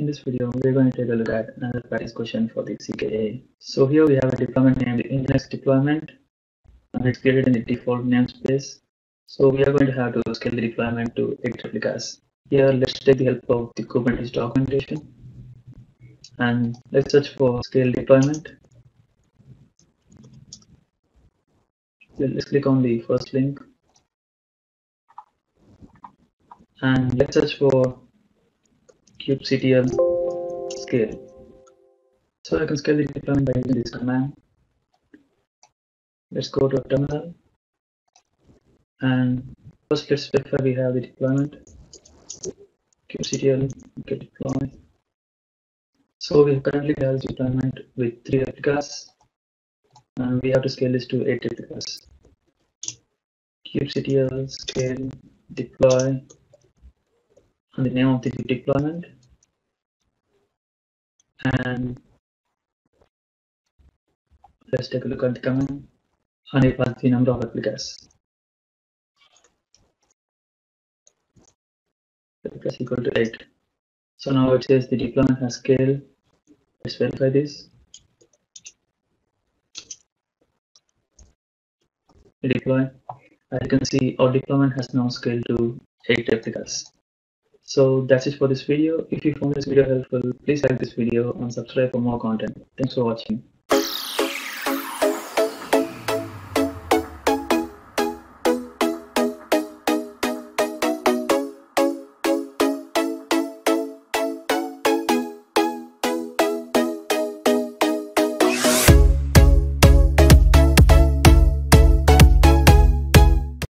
In this video, we're going to take a look at another practice question for the CKA. So here we have a deployment named Nginx deployment and it's created in the default namespace. So we are going to have to scale the deployment to 8 replicas. Here, let's take the help of the Kubernetes documentation and let's search for scale deployment. Let's click on the first link and let's search for kubectl scale. So I can scale the deployment by using this command. Let's go to a terminal and first let's specify we have the deployment kubectl get deploy. So we currently have deployment with three replicas and we have to scale this to eight replicas. kubectl scale deploy and the name of the deployment and let's take a look at the command and it was the number of replicas. Replicas equal to 8 so now it says the deployment has scale let's verify this. Deploy. As you can see our deployment has now scaled to 8 replicas so that's it for this video. If you found this video helpful, please like this video and subscribe for more content. Thanks for watching.